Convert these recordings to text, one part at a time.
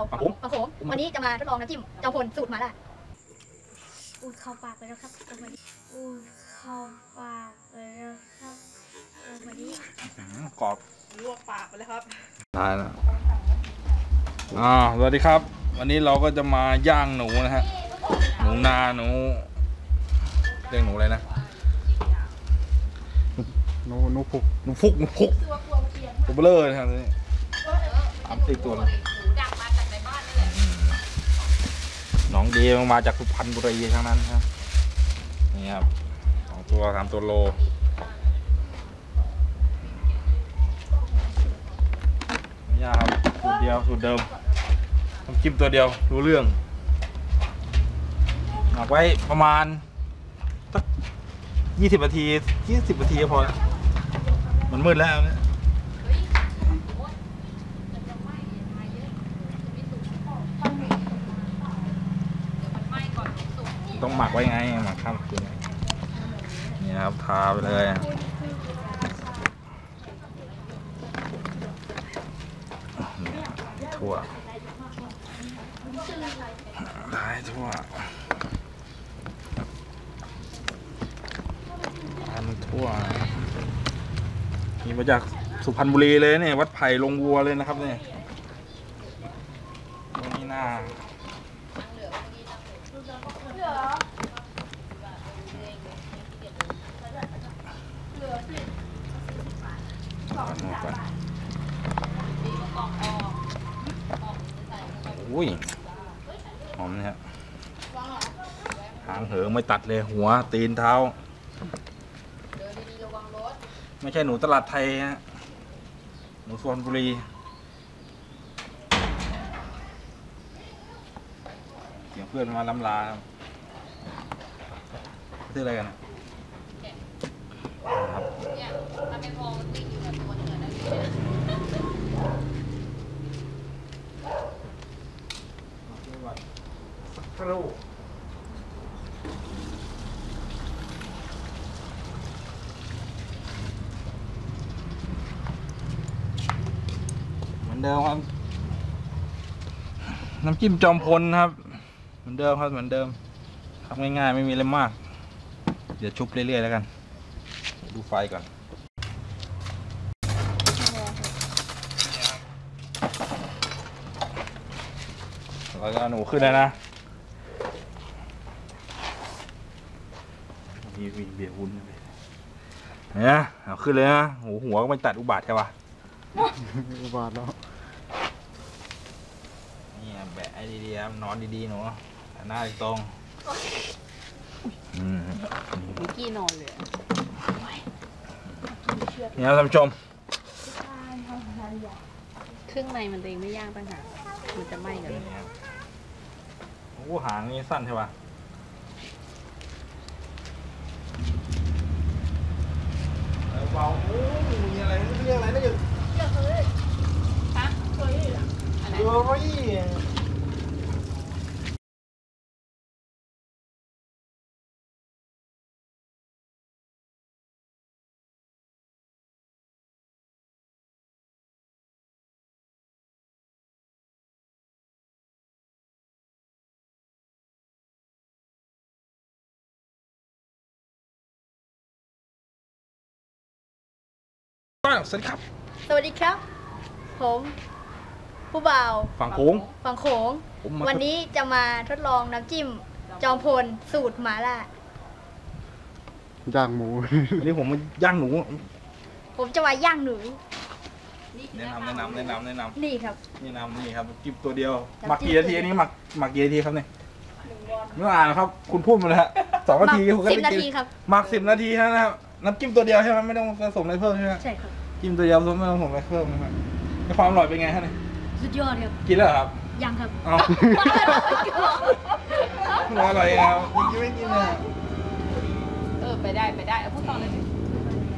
าวปลาโขม ปลาโขม วันนี้จะมาทดลองน้ำจิ้มเจ้าพลสูตรหมาล่าอูดเข้าปากเลยนะครับตรงนี้อูดเข้าปากเลยนะครับตรงนี้อืมกรอบลวกปากไปเลยครับได้แล้วอ่าสวัสดีครับ วันนี้เราก็จะมาย่างหนูนะฮะ หนูนาหนูเรียกหนูอะไรนะนูนูพุกหนูพุกหนูพุกตัวเบลอเลยครับนี่สามสี่ตัวเลย น้องดีมันมาจากสุพรรณบุรีทั้งนั้นครับนี่ครับสองตัวสามตัวโลไม่ยากครับสูตรเดียวสูตรเดิมน้ำจิ้มตัวเดียวรู้เรื่องหมักไว้ประมาณสักยี่สิบนาทียี่สิบนาทีก็พอแล้วมันมืดแล้วเนี่ย ต้องหมักไว้ไงหมักข้ามคืนนี่ครับทาไปเลยทั่วได้ทั่วทานทั่วนี่มาจากสุพรรณบุรีเลยเนี่ย วัดไผ่ลงวัวเลยนะครับเนี่ยตรงนี้หน้า อนหมดก่อนอุ้ยหอมนะครับหางเหิงไม่ตัดเลยหัวตีนเท้า ไม่ใช่หนูตลาดไทยฮะหนูสุพรรณบุรีเสียงเพื่อนมาล้ำลาชื่ออะไรกันอะครับ สักครู่เหมือนเดิมครับ น้ำจิ้มจอมพลครับ เหมือนเดิมครับ เหมือนเดิมทำง่ายๆ ไม่มีอะไรมาก เดี๋ยวชุบเรื่อยๆแล้วกัน ดูไฟก่อน แล้วก็หนูขึ้นแล้วนะมีมีเบียร์วุ้นเลยเนี่ยเอาขึ้นเลยนะโหหัวก็ไม่ตัดอุบาทใช่ปะอุบาทแล้วนี่แบะไอ้ดีๆครับนอนดีๆหนูหน้าตรงอืมมิกกี้นอนเลยนี่ครับท่านผู้ชมเครื่องในมันเองไม่ย่างต่างหากมันจะไหม้กันนี่ครั บโอ้โหหางนี่สั้นใช่ปะเบาโอ้มีอะไรเรียกอะไรนะอยู่ฮะเคยอะไรเออไม่บ้า งสวัสดีครับ สวัสดีครับ ผม ผู้บ่าวฝั่งโค้งฝั่งโขงผมมาวันนี้จะมาทดลองน้ำจิ้ม จอมพลสูตรหมาล่าย่างหมู วันนี้ผมมาย่างหนู ผมจะมาย่างหนู แนะนำแนะนำแนะนำแนะนนี่ครับำแนะนำนี่ครับจิ้มตัวเดียวน้ำจิ้มหมักกี่นาทีอันนี้หมักหมักกี่นาทีครับเนี่ยไม่อ่านครับ คุณพูดมาเลยฮะสองนาทีผมก็สิบได้นากินทีครับ หมักสิบนาทีเท่านะครับน้ำจิ้มตัวเดียวใช่ไหมไม่ต้องผสมอะไรเพิ่มใช่ไหม ใช่ครับ จิ้มตัวเดียวไม่ต้องผสมอะไรเพิ่มนะครับแล้วความอร่อยเป็นไงฮะเนี่ยสุดยอดครับกินแล้วเหรอครับ ยังครับเอา อร่อยครับยังไม่กินเลยเออไปได้ไปได้เอาพูดต่อเลยสิ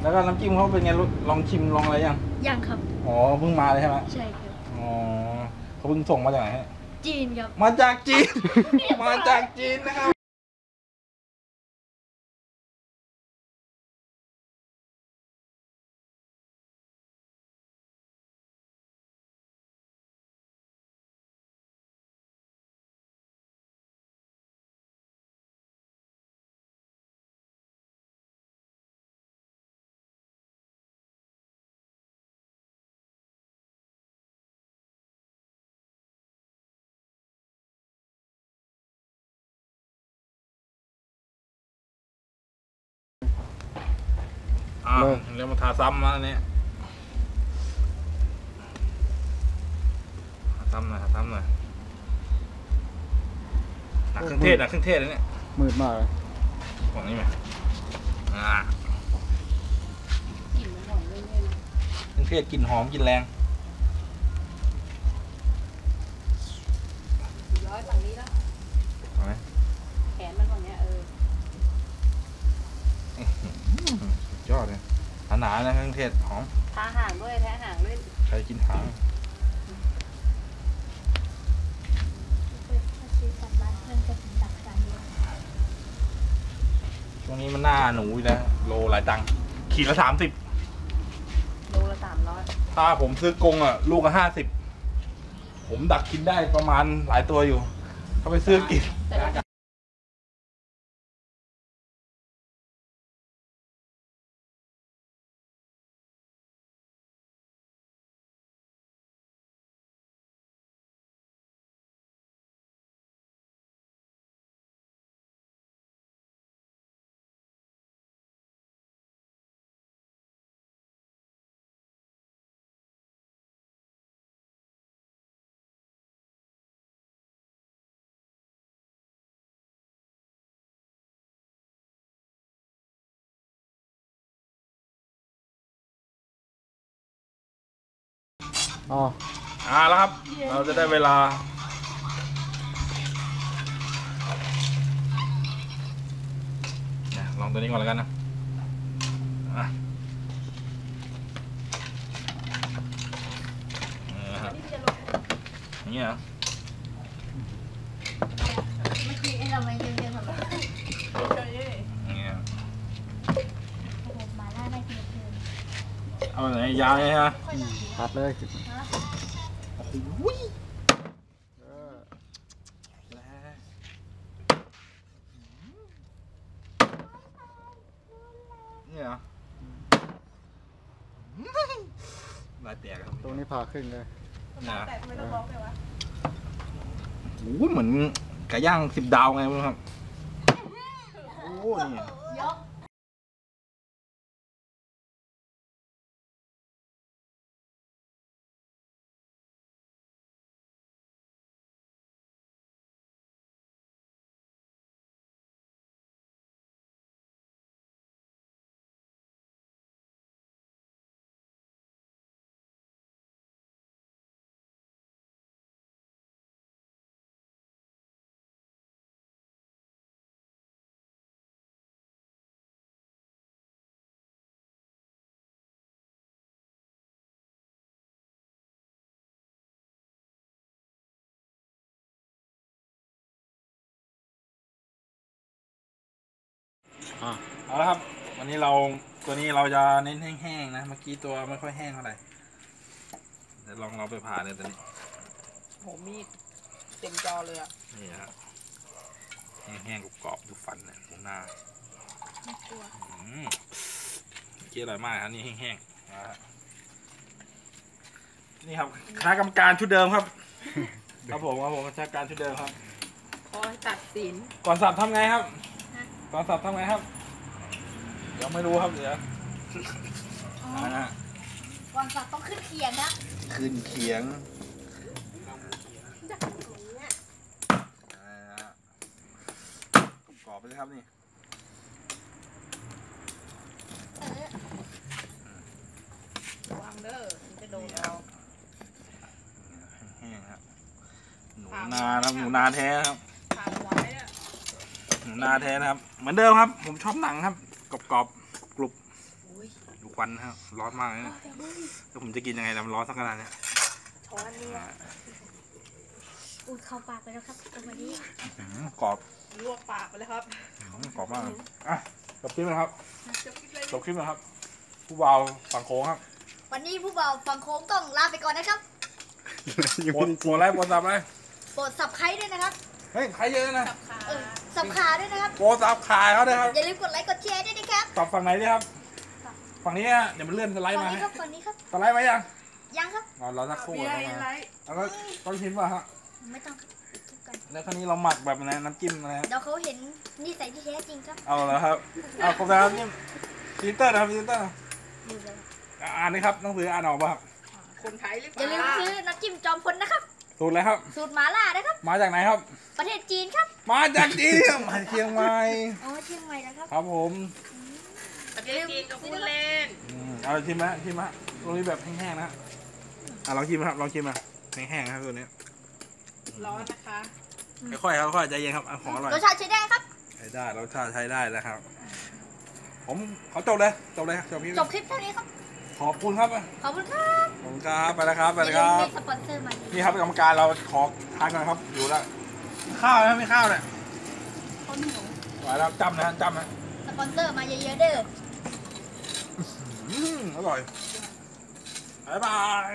แล้วก็น้ำจิ้มเขาเป็นไงลองชิมลองอะไรยังยังครับ อ๋อเพิ่งมาเลยใช่ไหมใช่ครับ อ๋อเขาเพิ่งส่งมาจากไหนฮะจีนครับ มาจากจีน มาจากจีนนะครับ อ่าเลยเรียกมาทาซ้ำมาอันนี้ทาซ้ำหน่อยทาซ้ำหน่อยหนักเครื่องเทศหนักเครื่องเทศเลยเนี่ย มืดมากเลยของนี่ไหมอ่ากลิ่นมันหอมเรื่อยๆนะเครื่องเทศกลิ่นหอมกลิ่นแรง หนาๆนะเครื่องเทศหอมทาห่างด้วยแท้ห่างด้วยใครกินหางเปิดภาษีสามบาทเพิ่มจะถึงดับการเดียวช่วงนี้มันหน้าหนูอยู่แล้วโลหลายตังค์ขีดละสามสิบโลละสามร้อยถ้าผมซื้อกรงอะ ลูกละห้าสิบผมดักกินได้ประมาณหลายตัวอยู่ ถ้าไปซื้อกิน แต่ อ๋ออ่าแล้วครับ เราจะได้เวลาเนี่ยลองตัวนี้ก่อนแล้วกันนะอะนี่ฮะอย่างเงี้ยเหรอเมื่อกี้ไอ้เราไม่เยอะๆทำไม อย่างเงี้ย โอ้โหมาล่าได้เพียงเกิน เอาไหนยาวไงฮะตัดเลยโอ้โหเออเนี่ยเหรอลายแตกครับตรงนี้ผ่าครึ่งเลยนะแต่ทำไมต้องร้องเลยวะโอ้โหเหมือนไก่ย่างสิบดาวไงมั้งครับ โอ้โหนี่ย อะเอาละครับ วันนี้เราตัวนี้เราจะเน้นแห้งๆนะ เมื่อกี้ตัวไม่ค่อยแห้งเท่าไหร่เดี๋ยวลองเราไปผ่าเลยตัวนี้โหมีดเต็มจอเลยอะนี่ฮะแห้งๆกรอบๆดูฟันเนี่ยดูหน้าอืมเมื่อกี้อร่อยมากครับนี่แห้งๆนะฮะนี่ครับคณะกรรมการชุดเดิมครับครับผมครับผมคณะกรรมการชุดเดิมครับคอยตัดสินก่อนสับทำไงครับ ก่อนสับทำไงครับ ยังไม่รู้ครับเดี๋ยวนะฮะก่อนสับต้องขึ้นเขียงนะขึ้นเขียงกรอบๆไปเลยครับนี่ระวังเด้อมันจะโดนเอาแห้งๆครับหนูนานะครับหนูนาแท้นะครับทาไว้เนี่ย หนูนาแท้นะครับ เหมือนเดิมครับ ผมชอบหนังครับ กรอบๆกรุบดูควันนะครับร้อนมากเลยนะแล้วผมจะกินยังไงล่ะมันร้อนสักขนาดเนี้ยช้อนนี่อูดเข้าปากไปแล้วครับตรงนี้อื้อหือกรอบลวกปากไปเลยครับอื้อหือกรอบมากอะจบคลิปนะครับจะคิดเลยจบคลิปนะครับ ผู้บ่าวฝั่งโค้งครับ วันนี้ผู้บ่าวฝั่งโค้งต้องลาไปก่อนนะครับยังปวไม่ดได้ปวดอะไรปวดสับอะไรโปรดสับไครด้วยนะครับ เฮ้ยใครเยอะนะจับขาเออสับขาด้วยนะครับ โปรสับขายเขาด้วยครับอย่าลืมกดไลค์กดแชร์ด้วยนะครับสับฝั่งไหนดีครับ ฝั่งนี้ฮะเดี๋ยวมันเลื่อนสไลด์ฝั่งมานี้ให้ครับฝั่งนี้ครับ สไลด์มายังยังครับ อ๋อเราสักครู่มีอะไรนะอะไรแล้วก็ต้องชิมป่ะฮะไม่ต้องครับทุกกันแล้วคราวนี้เราหมักแบบไหนน้ำจิ้มอะไรฮะเดี๋ยวเขาเห็นนิสัยที่แท้จริงครับเอาแล้วครับเอาครบแล้วน้ำจิ้มซีเตอร์นะครับซีเตอร์ดูเลยอ่านนี่ครับหนังสืออ่านออกป่ะครับอย่าลืมซื้อน้ำจิ้มจอมพลนะครับ สูตรอะไรครับ สูตรหมาล่านะครับ มาจากไหนครับ ประเทศจีนครับ มาจากจีนมาเชียงใหม่อ๋อเชียงใหม่นะครับ ครับผมประเทศจีนก็พูดเล่นอืมเอาชิมนะชิมนะตรงนี้แบบแห้งๆนะอะลองชิมนะครับลองชิมนะแห้งๆนะครับตัวนี้ร้อนนะคะค่อยๆครับค่อยๆใจเย็นครับอะของอร่อยรสชาติใช้ได้ครับใช้ได้รสชาติใช้ได้แล้วครับ ผมขอจบเลยจบเลยครับจบพี่จบคลิปเท่านี้ครับ ขอบคุณครับ ขอบคุณครับขอบคุณครับ ไปแล้วครับ ไปอย่าแล้วคลืมรับมีสปอนเซอร์มาดีนี่ครับกรรมการเราขอทานก่อนครับ อยู่แล้ว ข้าวนะไม่ข้าวเนี่ยต้นหนูไหวแล้วจำนะจำนะ สปอนเซอร์มาเยอะๆเด้ออืมอร่อยบายบาย